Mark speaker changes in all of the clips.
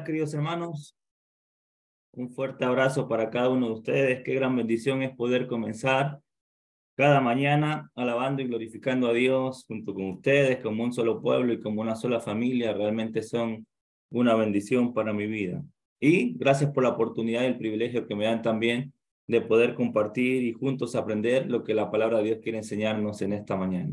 Speaker 1: queridos hermanos. Un fuerte abrazo para cada uno de ustedes. Qué gran bendición es poder comenzar cada mañana alabando y glorificando a Dios junto con ustedes como un solo pueblo y como una sola familia. Realmente son una bendición para mi vida. Y gracias por la oportunidad y el privilegio que me dan también de poder compartir y juntos aprender lo que la palabra de Dios quiere enseñarnos en esta mañana.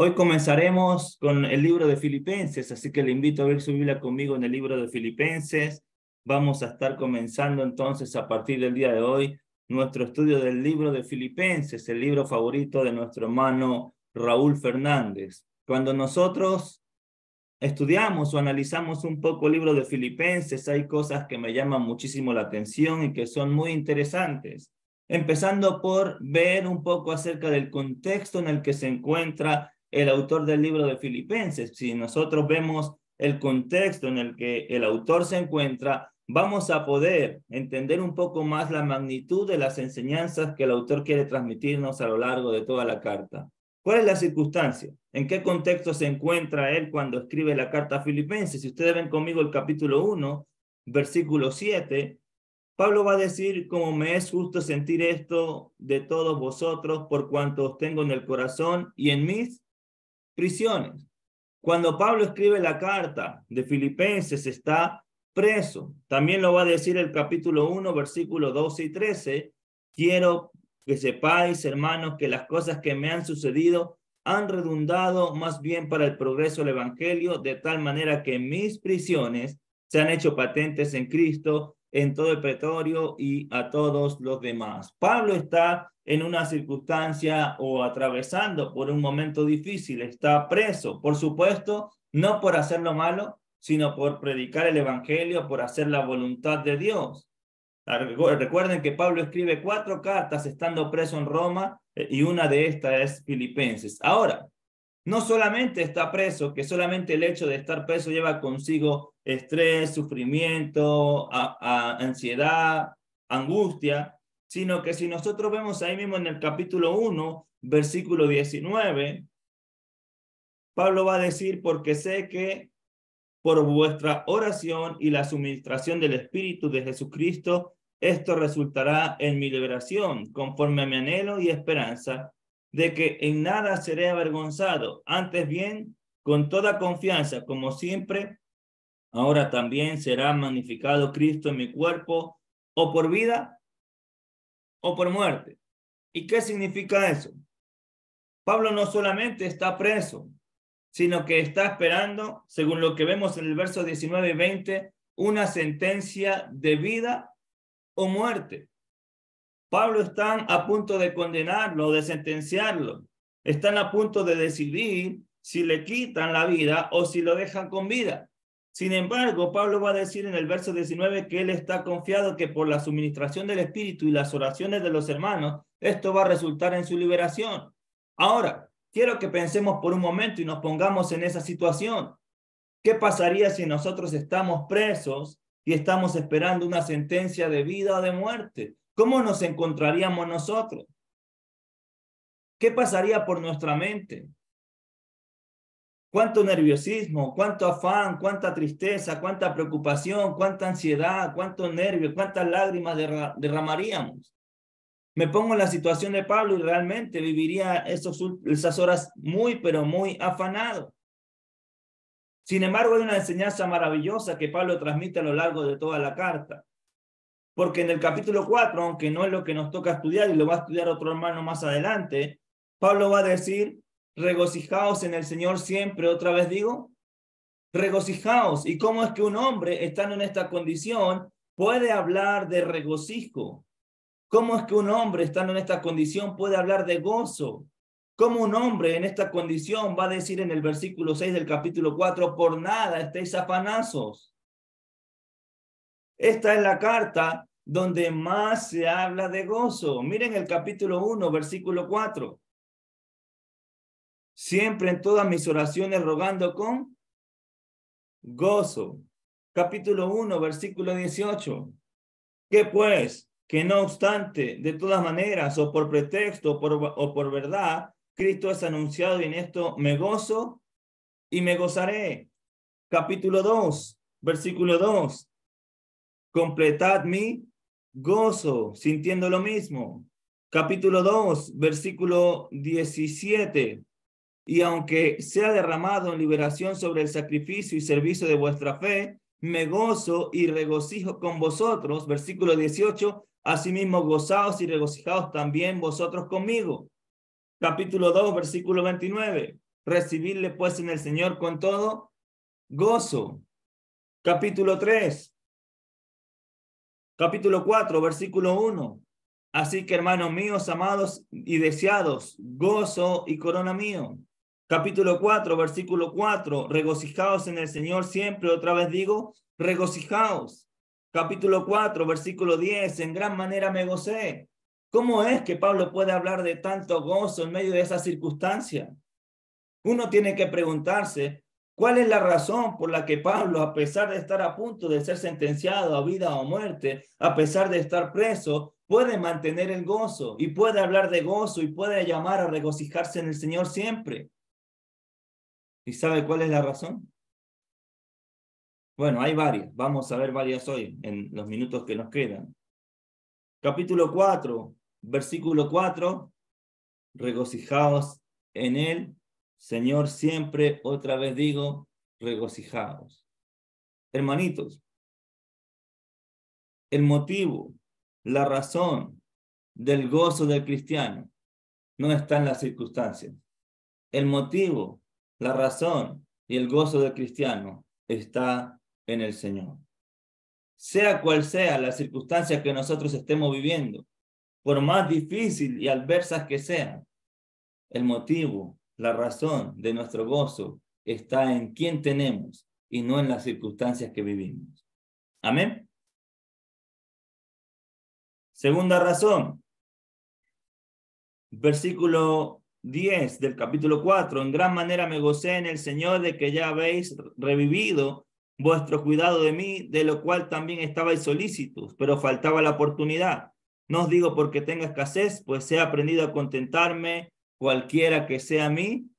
Speaker 1: Hoy comenzaremos con el libro de Filipenses, así que le invito a ver su Biblia conmigo en el libro de Filipenses. Vamos a estar comenzando entonces a partir del día de hoy nuestro estudio del libro de Filipenses, el libro favorito de nuestro hermano Raúl Fernández. Cuando nosotros estudiamos o analizamos un poco el libro de Filipenses, hay cosas que me llaman muchísimo la atención y que son muy interesantes. Empezando por ver un poco acerca del contexto en el que se encuentra el autor del libro de Filipenses. Si nosotros vemos el contexto en el que el autor se encuentra, vamos a poder entender un poco más la magnitud de las enseñanzas que el autor quiere transmitirnos a lo largo de toda la carta. ¿Cuál es la circunstancia? ¿En qué contexto se encuentra él cuando escribe la carta a Filipenses? Si ustedes ven conmigo el capítulo 1, versículo 7, Pablo va a decir, como me es justo sentir esto de todos vosotros por cuanto os tengo en el corazón y en mis prisiones. Cuando Pablo escribe la carta de Filipenses está preso. También lo va a decir el capítulo 1, versículos 12 y 13. Quiero que sepáis, hermanos, que las cosas que me han sucedido han redundado más bien para el progreso del Evangelio, de tal manera que mis prisiones se han hecho patentes en Cristo, en todo el pretorio y a todos los demás. Pablo está en una circunstancia o atravesando por un momento difícil, está preso, por supuesto, no por hacer lo malo, sino por predicar el Evangelio, por hacer la voluntad de Dios. Recuerden que Pablo escribe cuatro cartas estando preso en Roma eh, y una de estas es Filipenses. Ahora, no solamente está preso, que solamente el hecho de estar preso lleva consigo estrés, sufrimiento, ansiedad, angustia, sino que si nosotros vemos ahí mismo en el capítulo 1, versículo 19, Pablo va a decir, porque sé que por vuestra oración y la suministración del Espíritu de Jesucristo, esto resultará en mi liberación, conforme a mi anhelo y esperanza de que en nada seré avergonzado, antes bien, con toda confianza, como siempre, ahora también será magnificado Cristo en mi cuerpo, o por vida o por muerte. ¿Y qué significa eso? Pablo no solamente está preso, sino que está esperando, según lo que vemos en el verso 19 y 20, una sentencia de vida o muerte. Pablo está a punto de condenarlo, de sentenciarlo. Están a punto de decidir si le quitan la vida o si lo dejan con vida. Sin embargo, Pablo va a decir en el verso 19 que él está confiado que por la suministración del Espíritu y las oraciones de los hermanos, esto va a resultar en su liberación. Ahora, quiero que pensemos por un momento y nos pongamos en esa situación. ¿Qué pasaría si nosotros estamos presos y estamos esperando una sentencia de vida o de muerte? ¿Cómo nos encontraríamos nosotros? ¿Qué pasaría por nuestra mente? cuánto nerviosismo, cuánto afán, cuánta tristeza, cuánta preocupación, cuánta ansiedad, cuánto nervio, cuántas lágrimas derramaríamos. Me pongo en la situación de Pablo y realmente viviría esas horas muy, pero muy afanado. Sin embargo, hay una enseñanza maravillosa que Pablo transmite a lo largo de toda la carta. Porque en el capítulo 4, aunque no es lo que nos toca estudiar y lo va a estudiar otro hermano más adelante, Pablo va a decir regocijaos en el Señor siempre, otra vez digo, regocijaos. ¿Y cómo es que un hombre, estando en esta condición, puede hablar de regocijo? ¿Cómo es que un hombre, estando en esta condición, puede hablar de gozo? ¿Cómo un hombre en esta condición va a decir en el versículo 6 del capítulo 4, por nada estéis afanazos? Esta es la carta donde más se habla de gozo. Miren el capítulo 1, versículo 4 siempre en todas mis oraciones rogando con gozo. Capítulo 1, versículo 18. Que pues, que no obstante, de todas maneras, o por pretexto o por, o por verdad, Cristo es anunciado y en esto me gozo y me gozaré. Capítulo 2, versículo 2. Completad mi gozo, sintiendo lo mismo. Capítulo 2, versículo 17. Y aunque sea derramado en liberación sobre el sacrificio y servicio de vuestra fe, me gozo y regocijo con vosotros. Versículo 18. Asimismo, gozaos y regocijaos también vosotros conmigo. Capítulo 2, versículo 29. Recibidle pues en el Señor con todo gozo. Capítulo 3. Capítulo 4, versículo 1. Así que hermanos míos, amados y deseados, gozo y corona mío. Capítulo 4, versículo 4. Regocijaos en el Señor siempre. Otra vez digo, regocijaos. Capítulo 4, versículo 10. En gran manera me gocé. ¿Cómo es que Pablo puede hablar de tanto gozo en medio de esa circunstancia? Uno tiene que preguntarse, ¿cuál es la razón por la que Pablo, a pesar de estar a punto de ser sentenciado a vida o muerte, a pesar de estar preso, puede mantener el gozo y puede hablar de gozo y puede llamar a regocijarse en el Señor siempre? ¿Y sabe cuál es la razón? Bueno, hay varias. Vamos a ver varias hoy en los minutos que nos quedan. Capítulo 4, versículo 4, regocijaos en él, Señor, siempre, otra vez digo, regocijaos. Hermanitos, el motivo, la razón del gozo del cristiano no está en las circunstancias. El motivo, la razón y el gozo del cristiano está en el Señor. Sea cual sea la circunstancia que nosotros estemos viviendo, por más difícil y adversas que sean, el motivo, la razón de nuestro gozo está en quién tenemos y no en las circunstancias que vivimos. Amén. Segunda razón, versículo 10 del capítulo 4, en gran manera me gocé en el Señor de que ya habéis revivido vuestro cuidado de mí, de lo cual también estabais solícitos, pero faltaba la oportunidad. No os digo porque tenga escasez, pues he aprendido a contentarme cualquiera que sea mi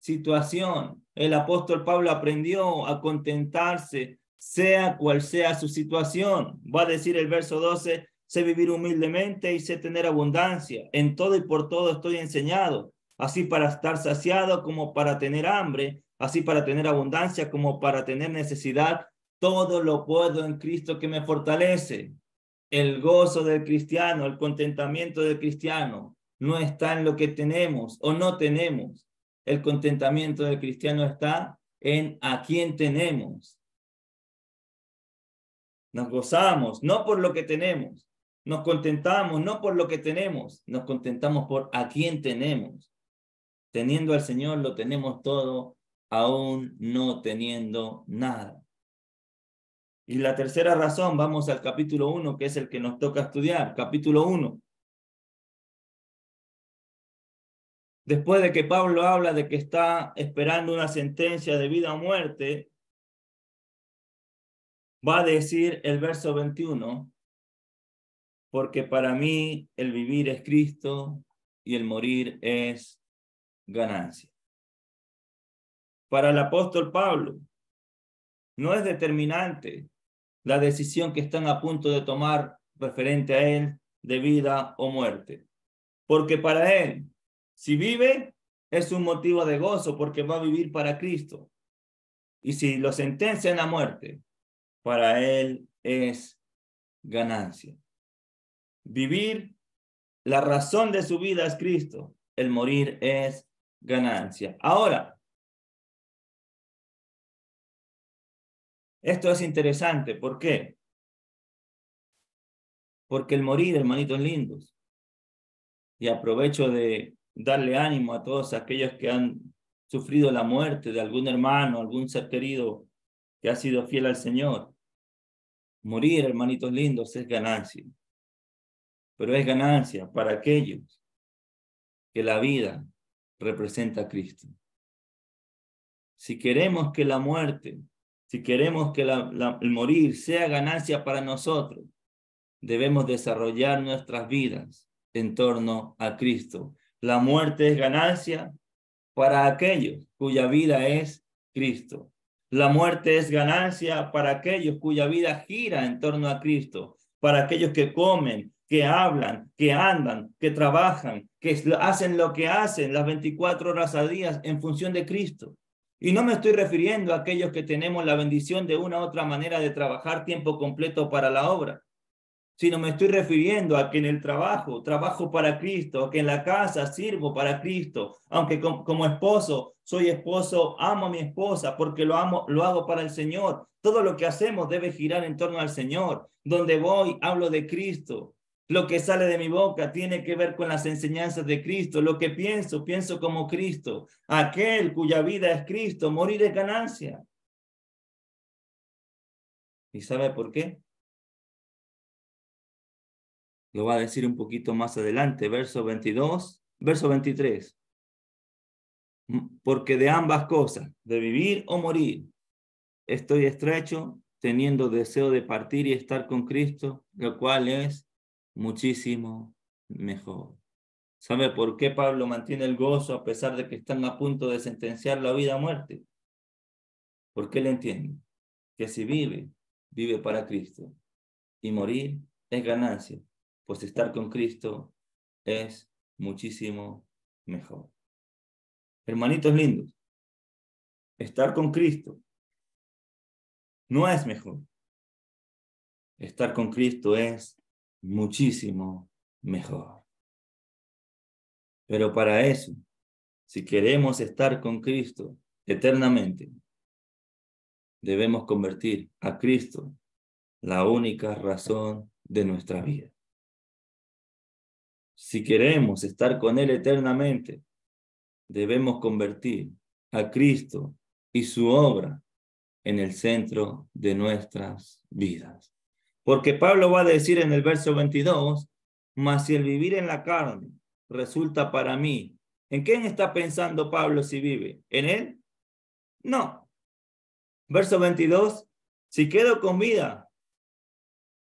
Speaker 1: situación. El apóstol Pablo aprendió a contentarse, sea cual sea su situación. Va a decir el verso 12, sé vivir humildemente y sé tener abundancia. En todo y por todo estoy enseñado, así para estar saciado como para tener hambre, así para tener abundancia como para tener necesidad. Todo lo puedo en Cristo que me fortalece el gozo del cristiano, el contentamiento del cristiano, no está en lo que tenemos o no tenemos. El contentamiento del cristiano está en a quién tenemos. Nos gozamos, no por lo que tenemos. Nos contentamos, no por lo que tenemos. Nos contentamos por a quién tenemos. Teniendo al Señor lo tenemos todo, aún no teniendo nada. Y la tercera razón, vamos al capítulo 1, que es el que nos toca estudiar. Capítulo 1. Después de que Pablo habla de que está esperando una sentencia de vida o muerte, va a decir el verso 21, porque para mí el vivir es Cristo y el morir es ganancia. Para el apóstol Pablo, no es determinante la decisión que están a punto de tomar referente a él de vida o muerte. Porque para él, si vive, es un motivo de gozo porque va a vivir para Cristo. Y si lo sentencian a muerte, para él es ganancia. Vivir, la razón de su vida es Cristo. El morir es ganancia. Ahora, Esto es interesante. ¿Por qué? Porque el morir, hermanitos lindos, y aprovecho de darle ánimo a todos aquellos que han sufrido la muerte de algún hermano, algún ser querido que ha sido fiel al Señor. Morir, hermanitos lindos, es ganancia. Pero es ganancia para aquellos que la vida representa a Cristo. Si queremos que la muerte si queremos que el morir sea ganancia para nosotros, debemos desarrollar nuestras vidas en torno a Cristo. La muerte es ganancia para aquellos cuya vida es Cristo. La muerte es ganancia para aquellos cuya vida gira en torno a Cristo, para aquellos que comen, que hablan, que andan, que trabajan, que hacen lo que hacen las 24 horas al día en función de Cristo. Y no me estoy refiriendo a aquellos que tenemos la bendición de una u otra manera de trabajar tiempo completo para la obra, sino me estoy refiriendo a que en el trabajo trabajo para Cristo, que en la casa sirvo para Cristo, aunque como, esposo soy esposo, amo a mi esposa porque lo amo, lo hago para el Señor. Todo lo que hacemos debe girar en torno al Señor. Donde voy, hablo de Cristo. Lo que sale de mi boca tiene que ver con las enseñanzas de Cristo. Lo que pienso, pienso como Cristo. Aquel cuya vida es Cristo, morir es ganancia. ¿Y sabe por qué? Lo va a decir un poquito más adelante, verso 22, verso 23. Porque de ambas cosas, de vivir o morir, estoy estrecho, teniendo deseo de partir y estar con Cristo, lo cual es muchísimo mejor. ¿Sabe por qué Pablo mantiene el gozo a pesar de que están a punto de sentenciar la vida a muerte? Porque él entiende que si vive, vive para Cristo. Y morir es ganancia, pues estar con Cristo es muchísimo mejor. Hermanitos lindos, estar con Cristo no es mejor. Estar con Cristo es muchísimo mejor. Pero para eso, si queremos estar con Cristo eternamente, debemos convertir a Cristo la única razón de nuestra vida. Si queremos estar con Él eternamente, debemos convertir a Cristo y su obra en el centro de nuestras vidas. Porque Pablo va a decir en el verso 22, mas si el vivir en la carne resulta para mí, ¿en quién está pensando Pablo si vive? ¿En él? No. Verso 22, si quedo con vida,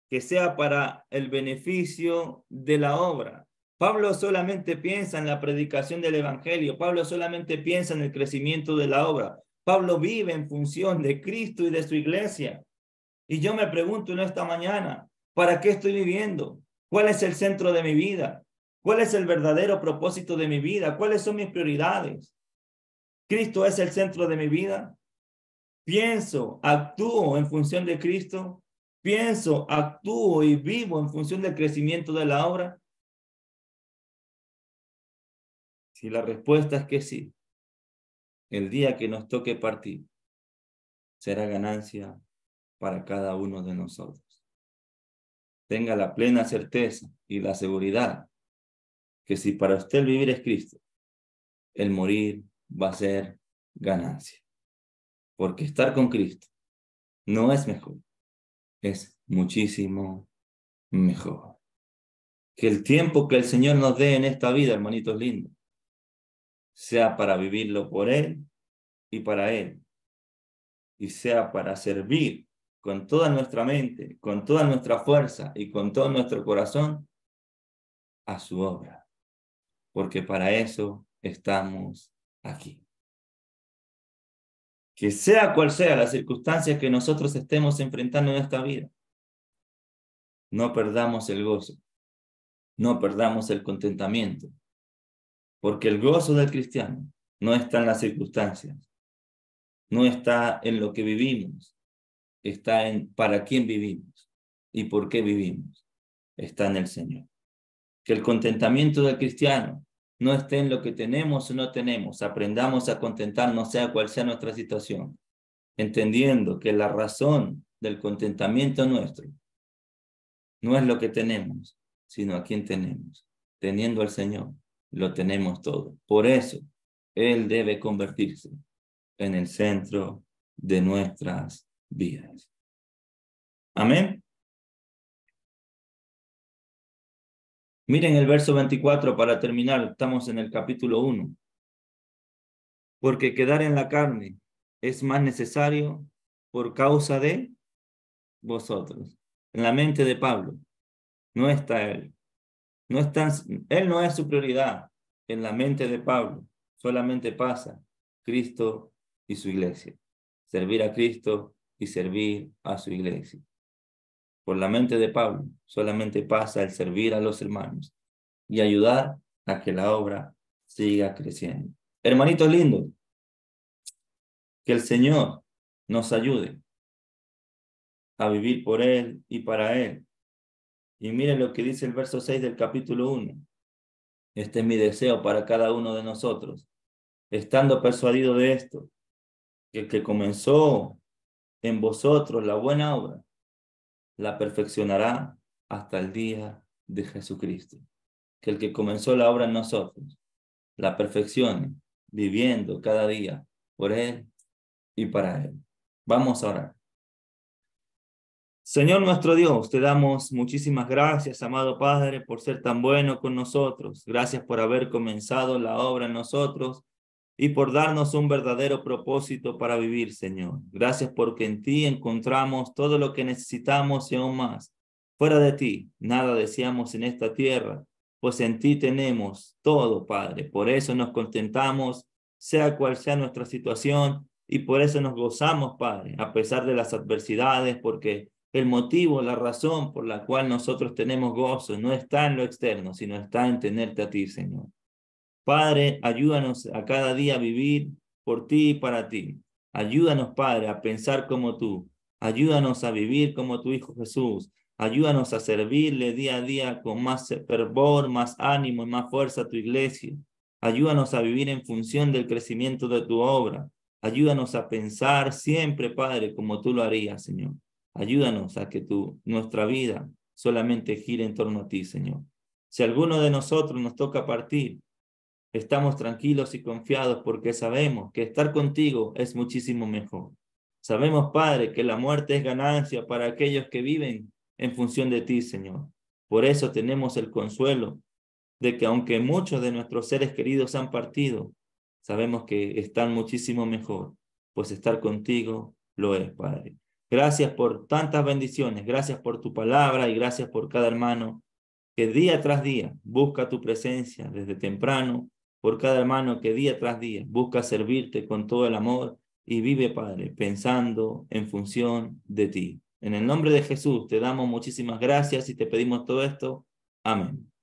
Speaker 1: que sea para el beneficio de la obra. Pablo solamente piensa en la predicación del Evangelio, Pablo solamente piensa en el crecimiento de la obra. Pablo vive en función de Cristo y de su iglesia. Y yo me pregunto en esta mañana, ¿para qué estoy viviendo? ¿Cuál es el centro de mi vida? ¿Cuál es el verdadero propósito de mi vida? ¿Cuáles son mis prioridades? ¿Cristo es el centro de mi vida? ¿Pienso, actúo en función de Cristo? ¿Pienso, actúo y vivo en función del crecimiento de la obra? Si la respuesta es que sí, el día que nos toque partir será ganancia para cada uno de nosotros. Tenga la plena certeza y la seguridad que si para usted vivir es Cristo, el morir va a ser ganancia. Porque estar con Cristo no es mejor, es muchísimo mejor. Que el tiempo que el Señor nos dé en esta vida, hermanitos lindos, sea para vivirlo por Él y para Él, y sea para servir con toda nuestra mente, con toda nuestra fuerza y con todo nuestro corazón a su obra, porque para eso estamos aquí. Que sea cual sea la circunstancia que nosotros estemos enfrentando en esta vida, no perdamos el gozo, no perdamos el contentamiento, porque el gozo del cristiano no está en las circunstancias, no está en lo que vivimos, está en para quién vivimos y por qué vivimos. Está en el Señor. Que el contentamiento del cristiano no esté en lo que tenemos o no tenemos. Aprendamos a contentarnos sea cual sea nuestra situación, entendiendo que la razón del contentamiento nuestro no es lo que tenemos, sino a quién tenemos. Teniendo al Señor, lo tenemos todo. Por eso, Él debe convertirse en el centro de nuestras vidas. Amén. Miren el verso 24 para terminar, estamos en el capítulo 1. Porque quedar en la carne es más necesario por causa de vosotros. En la mente de Pablo no está él. No está, él no es su prioridad. En la mente de Pablo solamente pasa Cristo y su iglesia. servir a Cristo y servir a su iglesia. Por la mente de Pablo solamente pasa el servir a los hermanos y ayudar a que la obra siga creciendo. Hermanitos lindos, que el Señor nos ayude a vivir por Él y para Él. Y miren lo que dice el verso 6 del capítulo 1. Este es mi deseo para cada uno de nosotros, estando persuadido de esto, que el que comenzó en vosotros la buena obra, la perfeccionará hasta el día de Jesucristo. Que el que comenzó la obra en nosotros, la perfeccione, viviendo cada día por Él y para Él. Vamos a orar. Señor nuestro Dios, te damos muchísimas gracias, amado Padre, por ser tan bueno con nosotros. Gracias por haber comenzado la obra en nosotros y por darnos un verdadero propósito para vivir, Señor. Gracias porque en ti encontramos todo lo que necesitamos y aún más. Fuera de ti, nada deseamos en esta tierra, pues en ti tenemos todo, Padre. Por eso nos contentamos, sea cual sea nuestra situación, y por eso nos gozamos, Padre, a pesar de las adversidades, porque el motivo, la razón por la cual nosotros tenemos gozo no está en lo externo, sino está en tenerte a ti, Señor. Padre, ayúdanos a cada día a vivir por ti y para ti. Ayúdanos, Padre, a pensar como tú. Ayúdanos a vivir como tu Hijo Jesús. Ayúdanos a servirle día a día con más fervor, más ánimo y más fuerza a tu iglesia. Ayúdanos a vivir en función del crecimiento de tu obra. Ayúdanos a pensar siempre, Padre, como tú lo harías, Señor. Ayúdanos a que tu, nuestra vida solamente gire en torno a ti, Señor. Si alguno de nosotros nos toca partir, estamos tranquilos y confiados porque sabemos que estar contigo es muchísimo mejor. Sabemos, Padre, que la muerte es ganancia para aquellos que viven en función de ti, Señor. Por eso tenemos el consuelo de que aunque muchos de nuestros seres queridos han partido, sabemos que están muchísimo mejor, pues estar contigo lo es, Padre. Gracias por tantas bendiciones, gracias por tu palabra y gracias por cada hermano que día tras día busca tu presencia desde temprano, por cada hermano que día tras día busca servirte con todo el amor y vive, Padre, pensando en función de ti. En el nombre de Jesús te damos muchísimas gracias y te pedimos todo esto. Amén.